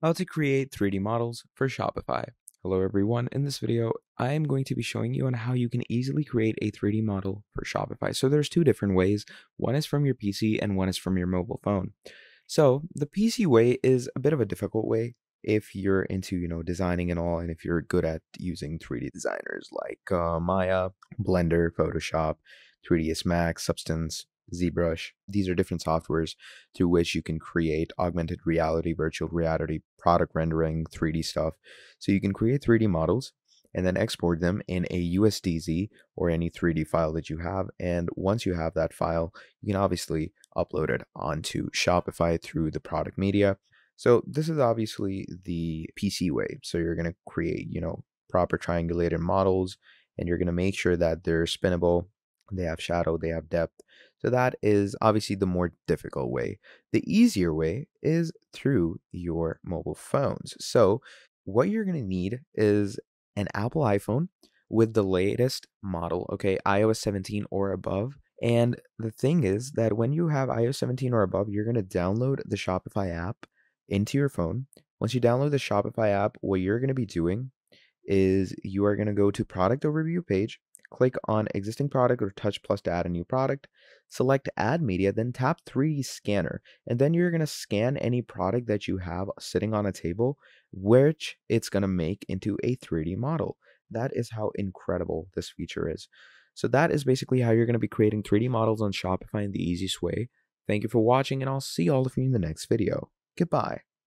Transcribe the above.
how to create 3D models for Shopify. Hello everyone, in this video I am going to be showing you on how you can easily create a 3D model for Shopify. So there's two different ways, one is from your PC and one is from your mobile phone. So the PC way is a bit of a difficult way if you're into, you know, designing and all and if you're good at using 3D designers like uh, Maya, Blender, Photoshop, 3ds Max, Substance, ZBrush. These are different softwares through which you can create augmented reality, virtual reality, product rendering, 3D stuff. So you can create 3D models and then export them in a USDZ or any 3D file that you have. And once you have that file, you can obviously upload it onto Shopify through the product media. So this is obviously the PC way. So you're going to create, you know, proper triangulated models and you're going to make sure that they're spinnable, they have shadow, they have depth. So that is obviously the more difficult way. The easier way is through your mobile phones. So what you're going to need is an Apple iPhone with the latest model, okay, iOS 17 or above. And the thing is that when you have iOS 17 or above, you're going to download the Shopify app into your phone. Once you download the Shopify app, what you're going to be doing is you are going to go to product overview page Click on existing product or touch plus to add a new product. Select add media, then tap 3D scanner. And then you're going to scan any product that you have sitting on a table, which it's going to make into a 3D model. That is how incredible this feature is. So that is basically how you're going to be creating 3D models on Shopify in the easiest way. Thank you for watching and I'll see all of you in the next video. Goodbye.